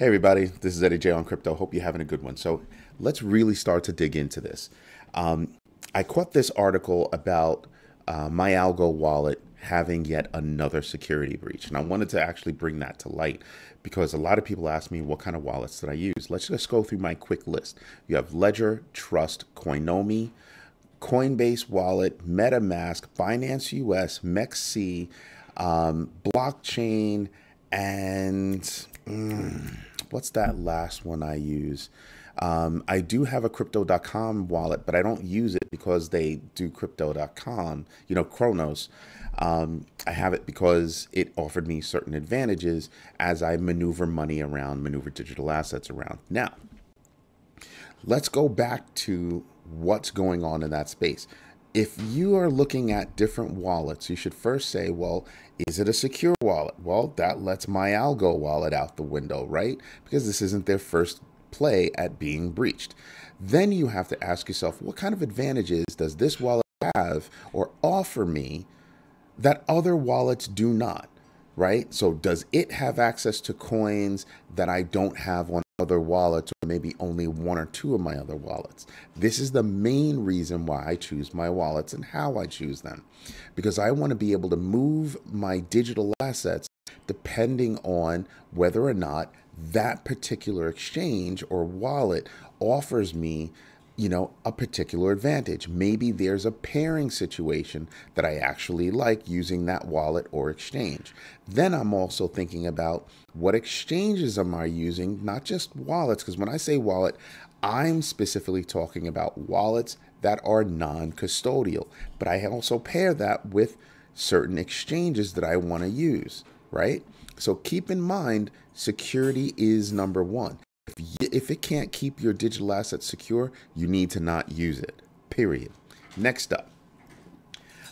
Hey, everybody, this is Eddie Jay on Crypto. Hope you're having a good one. So, let's really start to dig into this. Um, I caught this article about uh, MyAlgo wallet having yet another security breach. And I wanted to actually bring that to light because a lot of people ask me what kind of wallets did I use. Let's just go through my quick list. You have Ledger, Trust, Coinomi, Coinbase Wallet, MetaMask, Binance US, MEXC, um, Blockchain, and mm, what's that last one I use? Um, I do have a crypto.com wallet, but I don't use it because they do crypto.com, you know, Cronos. Um, I have it because it offered me certain advantages as I maneuver money around, maneuver digital assets around. Now, let's go back to what's going on in that space. If you are looking at different wallets, you should first say, well, is it a secure wallet? Well, that lets MyAlgo wallet out the window, right? Because this isn't their first play at being breached. Then you have to ask yourself, what kind of advantages does this wallet have or offer me that other wallets do not? Right? So, does it have access to coins that I don't have on other wallets or maybe only one or two of my other wallets. This is the main reason why I choose my wallets and how I choose them. Because I want to be able to move my digital assets depending on whether or not that particular exchange or wallet offers me you know, a particular advantage. Maybe there's a pairing situation that I actually like using that wallet or exchange. Then I'm also thinking about what exchanges am I using, not just wallets, because when I say wallet, I'm specifically talking about wallets that are non custodial, but I also pair that with certain exchanges that I want to use, right? So keep in mind, security is number one. If, if it can't keep your digital assets secure, you need to not use it, period. Next up,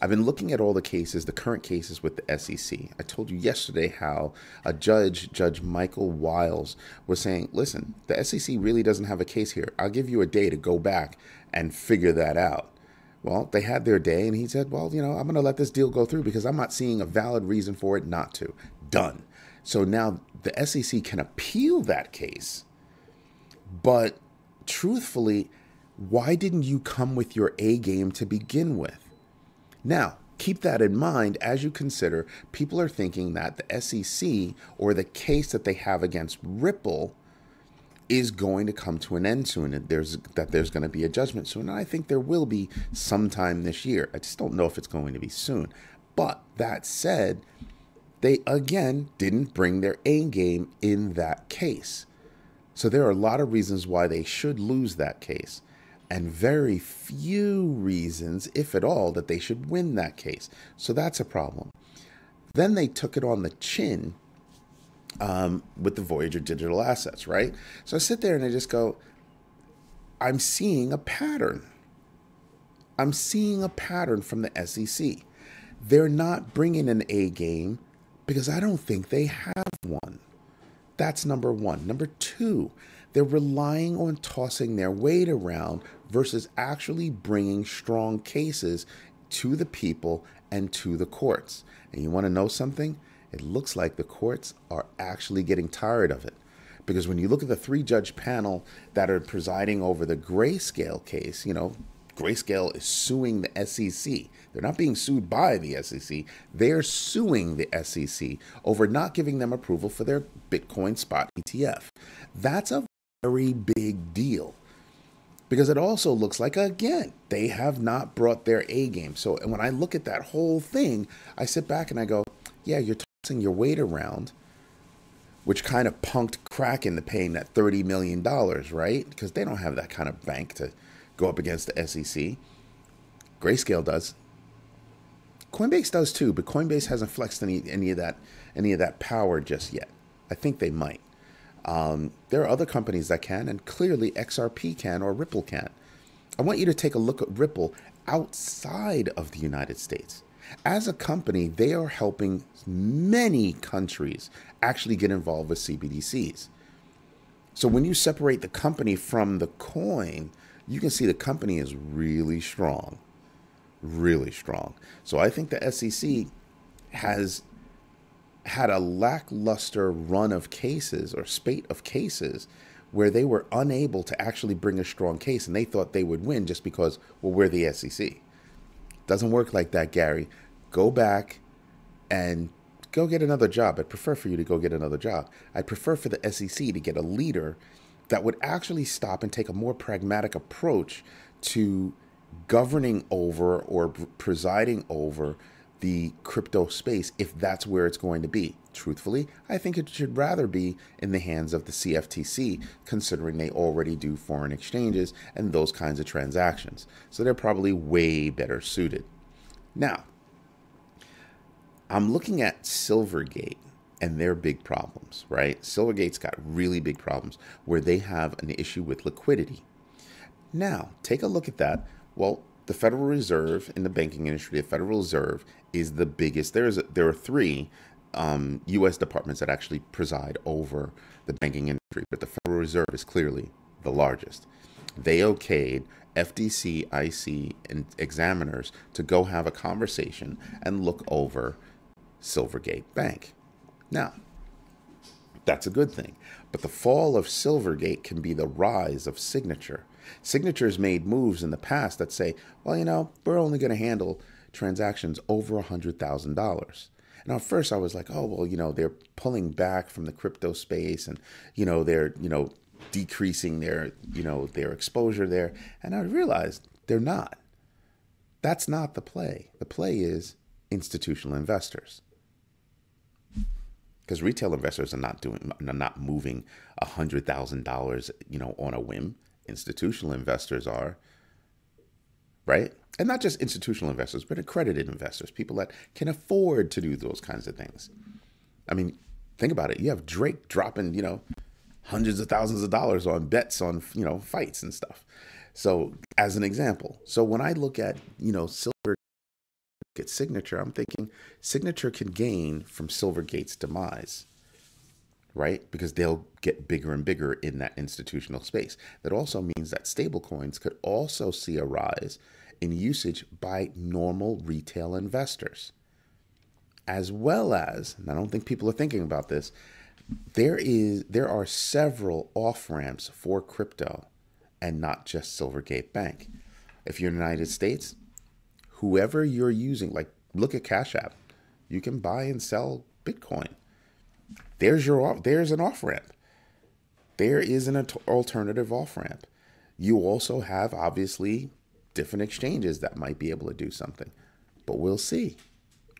I've been looking at all the cases, the current cases with the SEC. I told you yesterday how a judge, Judge Michael Wiles, was saying, listen, the SEC really doesn't have a case here. I'll give you a day to go back and figure that out. Well, they had their day, and he said, well, you know, I'm going to let this deal go through because I'm not seeing a valid reason for it not to. Done. So now the SEC can appeal that case but truthfully, why didn't you come with your A game to begin with? Now, keep that in mind as you consider people are thinking that the SEC or the case that they have against Ripple is going to come to an end soon and there's that there's going to be a judgment soon and I think there will be sometime this year. I just don't know if it's going to be soon. But that said, they again didn't bring their A game in that case. So there are a lot of reasons why they should lose that case, and very few reasons, if at all, that they should win that case. So that's a problem. Then they took it on the chin um, with the Voyager digital assets, right? So I sit there and I just go, I'm seeing a pattern. I'm seeing a pattern from the SEC. They're not bringing an A game because I don't think they have one. That's number one. Number two, they're relying on tossing their weight around versus actually bringing strong cases to the people and to the courts. And you want to know something? It looks like the courts are actually getting tired of it. Because when you look at the three judge panel that are presiding over the Grayscale case, you know, Grayscale is suing the SEC. They're not being sued by the SEC. They're suing the SEC over not giving them approval for their Bitcoin spot ETF. That's a very big deal because it also looks like, again, they have not brought their A game. So and when I look at that whole thing, I sit back and I go, yeah, you're tossing your weight around which kind of punked Kraken to paying that $30 million, right? Because they don't have that kind of bank to go up against the SEC. Grayscale does. Coinbase does too, but Coinbase hasn't flexed any any of that any of that power just yet. I think they might. Um, there are other companies that can, and clearly XRP can or Ripple can. I want you to take a look at Ripple outside of the United States. As a company, they are helping many countries actually get involved with CBDCs. So when you separate the company from the coin, you can see the company is really strong, really strong. So I think the SEC has had a lackluster run of cases or spate of cases where they were unable to actually bring a strong case and they thought they would win just because, well, we're the SEC. Doesn't work like that, Gary. Go back and go get another job. I'd prefer for you to go get another job. I'd prefer for the SEC to get a leader that would actually stop and take a more pragmatic approach to governing over or presiding over the crypto space if that's where it's going to be. Truthfully, I think it should rather be in the hands of the CFTC, considering they already do foreign exchanges and those kinds of transactions. So they're probably way better suited. Now, I'm looking at Silvergate and their big problems, right? Silvergate's got really big problems where they have an issue with liquidity. Now, take a look at that. Well, the Federal Reserve in the banking industry, the Federal Reserve is the biggest. There's there are three um, U.S. departments that actually preside over the banking industry, but the Federal Reserve is clearly the largest. They okayed FDC, IC, and examiners to go have a conversation and look over Silvergate Bank. Now, that's a good thing. But the fall of Silvergate can be the rise of Signature. Signature's made moves in the past that say, well, you know, we're only going to handle transactions over $100,000. Now, at first I was like, oh, well, you know, they're pulling back from the crypto space and, you know, they're, you know, decreasing their, you know, their exposure there. And I realized they're not. That's not the play. The play is institutional investors. Because retail investors are not doing, are not moving hundred thousand dollars, you know, on a whim. Institutional investors are, right? And not just institutional investors, but accredited investors, people that can afford to do those kinds of things. I mean, think about it. You have Drake dropping, you know, hundreds of thousands of dollars on bets on, you know, fights and stuff. So, as an example, so when I look at, you know, at Signature, I'm thinking Signature can gain from Silvergate's demise right? Because they'll get bigger and bigger in that institutional space. That also means that stablecoins could also see a rise in usage by normal retail investors. As well as, and I don't think people are thinking about this, there is there are several off-ramps for crypto and not just Silvergate Bank. If you're in the United States, whoever you're using, like look at Cash App, you can buy and sell Bitcoin there's your there's an off ramp. There is an alternative off ramp. You also have obviously different exchanges that might be able to do something, but we'll see.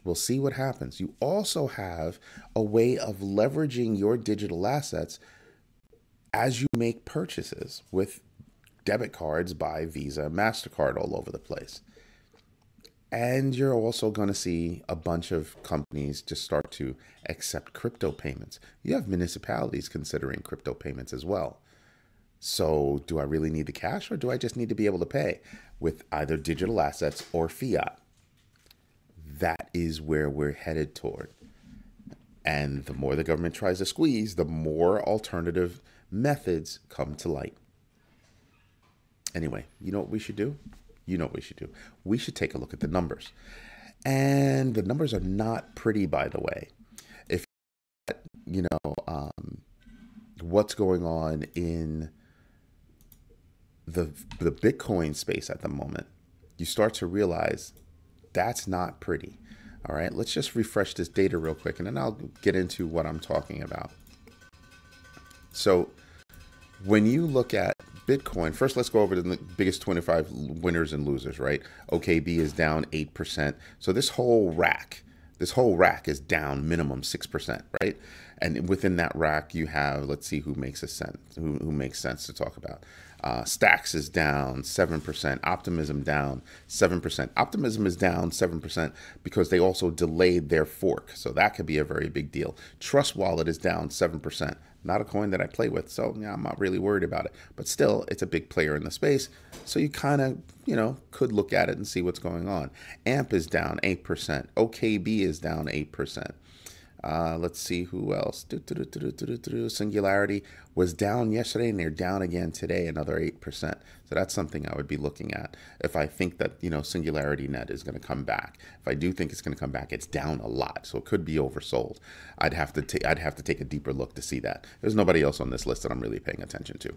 We'll see what happens. You also have a way of leveraging your digital assets as you make purchases with debit cards by Visa, MasterCard all over the place. And you're also going to see a bunch of companies just start to accept crypto payments. You have municipalities considering crypto payments as well. So, do I really need the cash or do I just need to be able to pay with either digital assets or fiat? That is where we're headed toward. And the more the government tries to squeeze, the more alternative methods come to light. Anyway, you know what we should do? You know what we should do. We should take a look at the numbers. And the numbers are not pretty, by the way. If you know um, what's going on in the the Bitcoin space at the moment, you start to realize that's not pretty. All right, let's just refresh this data real quick, and then I'll get into what I'm talking about. So, when you look at Bitcoin, first let's go over to the biggest 25 winners and losers, right? OKB is down 8%. So this whole rack, this whole rack is down minimum 6%, right? And within that rack, you have, let's see who makes a sense, who, who makes sense to talk about. Uh, Stacks is down 7%, Optimism down 7%. Optimism is down 7% because they also delayed their fork. So that could be a very big deal. Trust Wallet is down 7%. Not a coin that I play with, so yeah, I'm not really worried about it. But still, it's a big player in the space, so you kind of, you know, could look at it and see what's going on. AMP is down 8%. OKB is down 8%. Uh, let's see who else. Singularity was down yesterday and they're down again today, another 8%. So that's something I would be looking at if I think that, you know, SingularityNET is going to come back. If I do think it's going to come back, it's down a lot. So it could be oversold. I'd have to take I'd have to take a deeper look to see that. There's nobody else on this list that I'm really paying attention to.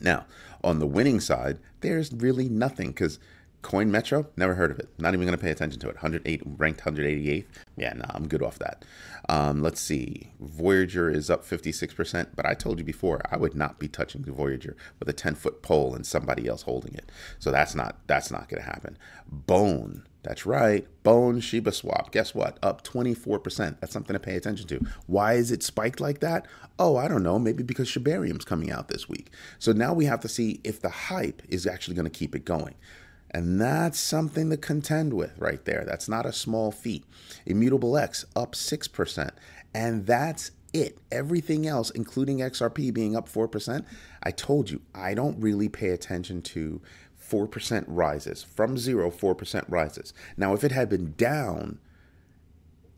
Now, on the winning side, there's really nothing because CoinMetro, never heard of it. Not even going to pay attention to it. 108, ranked 188th. Yeah, no, nah, I'm good off that. Um, let's see. Voyager is up 56%, but I told you before I would not be touching the Voyager with a 10 foot pole and somebody else holding it. So that's not that's not going to happen. Bone, that's right. Bone ShibaSwap. Guess what? Up 24%. That's something to pay attention to. Why is it spiked like that? Oh, I don't know. Maybe because Shibarium's coming out this week. So now we have to see if the hype is actually going to keep it going. And that's something to contend with right there. That's not a small feat. Immutable X up 6%. And that's it. Everything else, including XRP being up 4%, I told you, I don't really pay attention to 4% rises. From zero, 4% rises. Now, if it had been down,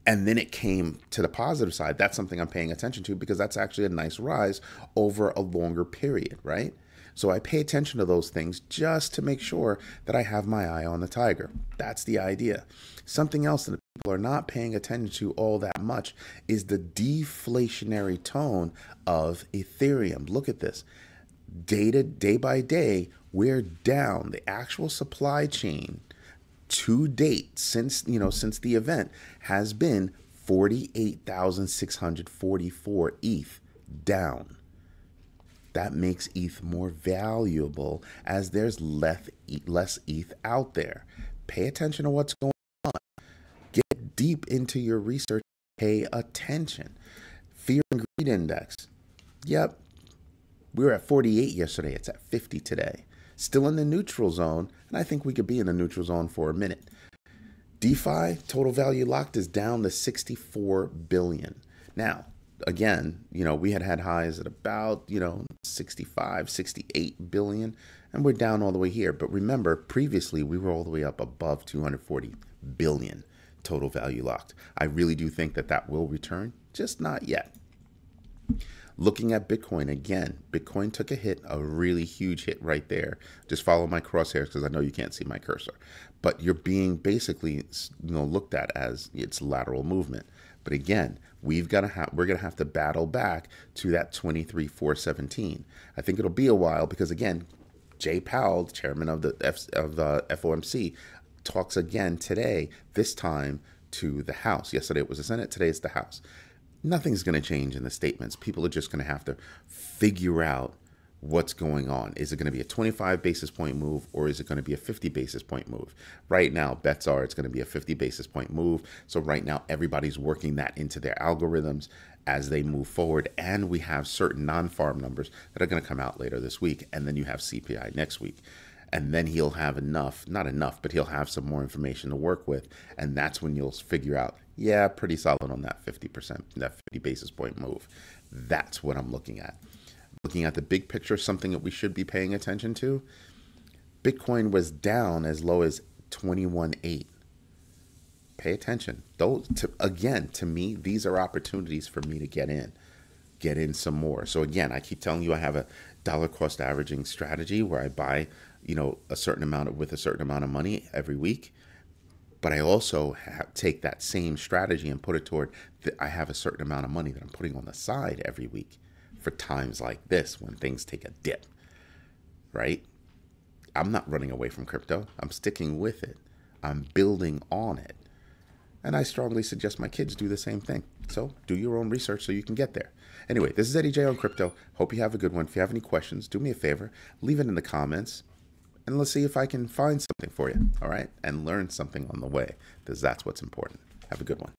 and then it came to the positive side, that's something I'm paying attention to because that's actually a nice rise over a longer period, right? So I pay attention to those things just to make sure that I have my eye on the tiger. That's the idea. Something else that people are not paying attention to all that much is the deflationary tone of Ethereum. Look at this. Data day by day, we're down. The actual supply chain to date since, you know, since the event has been 48,644 ETH down that makes ETH more valuable as there's less less ETH out there. Pay attention to what's going on. Get deep into your research. Pay attention. Fear and greed index. Yep. We were at 48 yesterday. It's at 50 today. Still in the neutral zone, and I think we could be in the neutral zone for a minute. DeFi total value locked is down to 64 billion. Now, again, you know, we had had highs at about, you know, 65, 68 billion, and we're down all the way here. But remember, previously we were all the way up above 240 billion total value locked. I really do think that that will return, just not yet. Looking at Bitcoin again, Bitcoin took a hit, a really huge hit right there. Just follow my crosshairs because I know you can't see my cursor. But you're being basically, you know, looked at as its lateral movement. But again, we've got to have we're going to have to battle back to that 23 417. I think it'll be a while because again, Jay Powell, chairman of the F, of the FOMC, talks again today. This time to the House. Yesterday it was the Senate. Today it's the House. Nothing's going to change in the statements. People are just going to have to figure out what's going on. Is it going to be a 25 basis point move or is it going to be a 50 basis point move? Right now, bets are it's going to be a 50 basis point move. So right now, everybody's working that into their algorithms as they move forward. And we have certain non-farm numbers that are going to come out later this week. And then you have CPI next week. And then he'll have enough, not enough, but he'll have some more information to work with. And that's when you'll figure out, yeah, pretty solid on that 50%, that 50 basis point move. That's what I'm looking at looking at the big picture, something that we should be paying attention to, Bitcoin was down as low as 21.8. Pay attention. Those to, again, to me, these are opportunities for me to get in, get in some more. So again, I keep telling you I have a dollar cost averaging strategy where I buy, you know, a certain amount of, with a certain amount of money every week. But I also take that same strategy and put it toward that I have a certain amount of money that I'm putting on the side every week for times like this when things take a dip, right? I'm not running away from crypto. I'm sticking with it. I'm building on it. And I strongly suggest my kids do the same thing. So do your own research so you can get there. Anyway, this is Eddie Jay on crypto. Hope you have a good one. If you have any questions, do me a favor, leave it in the comments, and let's see if I can find something for you. All right, and learn something on the way, because that's what's important. Have a good one.